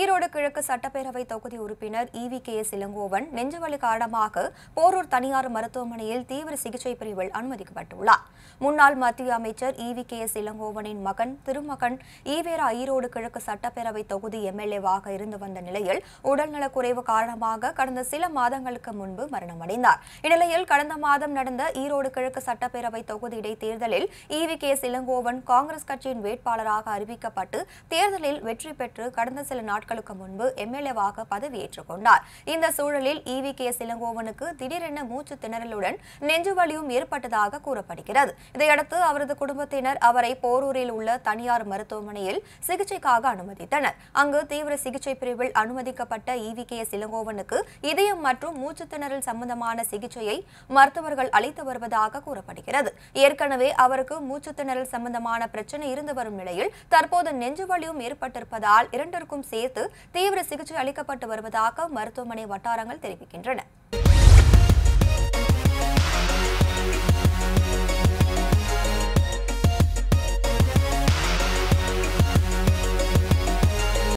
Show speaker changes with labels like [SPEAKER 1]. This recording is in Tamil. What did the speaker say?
[SPEAKER 1] ஈரோடு கிழக்கு சட்டப்பேரவை தொகுதி உறுப்பினர் இவி கே எஸ் இளங்கோவன் நெஞ்சுவலி காரணமாக போரூர் தனியார் மருத்துவமனையில் தீவிர சிகிச்சை பிரிவில் அனுமதிக்கப்பட்டுள்ளார். முன்னாள் மத்திய அமைச்சர் இவி கே எஸ் இளங்கோவனின் மகன் திருமகன் ஈவேரா ஈரோடு கிழக்கு சட்டப்பேரவை தொகுதி எம்எல்ஏவாக இருந்து வந்த நிலையில் உடல்நலக்குறைவு காரணமாக கடந்த சில மாதங்களுக்கு முன்பு மரணமடைந்தார். இந்நிலையில் கடந்த மாதம் நடந்த ஈரோடு கிழக்கு சட்டப்பேரவை தொகுதி இடைத்தேர்தலில் E V K S Elangovan Congress கட்சியின் வேட்பாளராக அறிவிக்கப்பட்டு தேர்தலில் வெற்றி பெற்று கடந்த சில நாட்கள் நாட்களுக்கு முன்பு எம்எல்ஏவாக பதவியேற்றுக் கொண்டார். இந்த சூழலில் இவி கே சிலங்கோவனுக்கு திடீரென மூச்சு திணறலுடன் நெஞ்சுவலியும் ஏற்பட்டதாக கூறப்படுகிறது. இதையடுத்து அவரது குடும்பத்தினர் அவரை போரூரில் உள்ள தனியார் மருத்துவமனையில் சிகிச்சைக்காக அனுமதித்தனர். அங்கு தீவிர சிகிச்சை பிரிவில் அனுமதிக்கப்பட்ட இவி கே எஸ் இளங்கோவனுக்கு இதயம் மற்றும் மூச்சு திணறல் சம்பந்தமான சிகிச்சையை மருத்துவர்கள் அளித்து வருவதாக கூறப்படுகிறது. ஏற்கனவே அவருக்கு மூச்சு திணறல் சம்பந்தமான பிரச்சனை இருந்து வரும் நிலையில் தற்போது நெஞ்சுவலியும் ஏற்பட்டிருப்பதால் இரண்டிற்கும் சேர்த்து தீவிர சிகிச்சை அளிக்கப்பட்டு வருவதாக மருத்துவமனை வட்டாரங்கள் தெரிவிக்கின்றன.